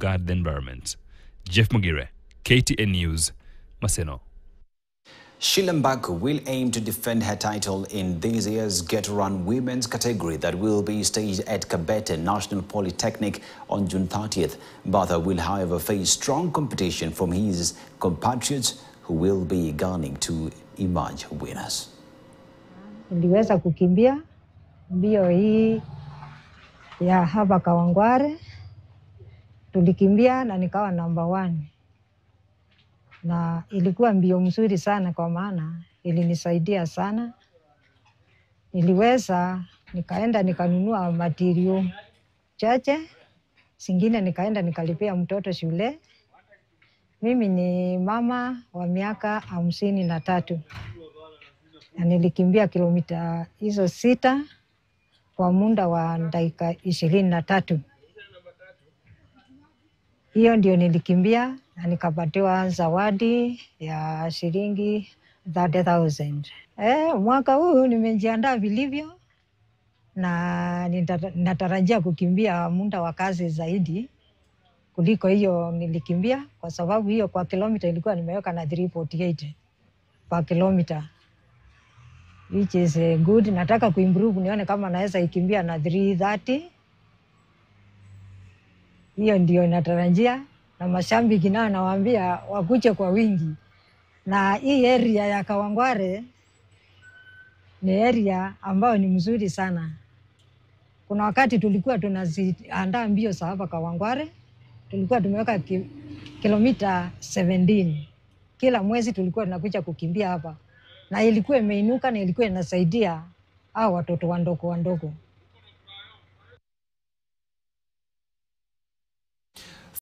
guard the environment. Jeff Mugire, KTN News, Maseno. Shilambag will aim to defend her title in this year's Get Run Women's category that will be staged at Kabete National Polytechnic on June 30th. Batha will, however, face strong competition from his compatriots who will be gunning to emerge winners. Niliweza kukimbia mbio hii ya hapa Kawangware, tulikimbia na nikawa namba one, na ilikuwa mbio mzuri sana, kwa maana ilinisaidia sana. Niliweza nikaenda nikanunua matirio chache, zingine nikaenda nikalipia mtoto shule. Mimi ni mama wa miaka hamsini na tatu na nilikimbia kilomita hizo sita kwa muda wa dakika ishirini na tatu. Hiyo ndio nilikimbia na nikapatiwa zawadi ya shilingi 30,000. Eh, mwaka huu nimejiandaa vilivyo na natarajia kukimbia muda wa kazi zaidi kuliko hiyo nilikimbia, kwa sababu hiyo kwa kilomita ilikuwa nimeweka na 348 kwa kilomita which is uh, good. Nataka kuimprove nione kama naweza ikimbia na 330. Hiyo ndio natarajia, na mashambiki nao nawaambia wakuche kwa wingi, na hii area ya Kawangware ni area ambayo ni mzuri sana. Kuna wakati tulikuwa tunaziandaa mbio za hapa Kawangware, tulikuwa tumeweka ki, kilomita 17 kila mwezi, tulikuwa tunakuja kukimbia hapa, na ilikuwa imeinuka na ilikuwa inasaidia hao watoto wandogo wandogo.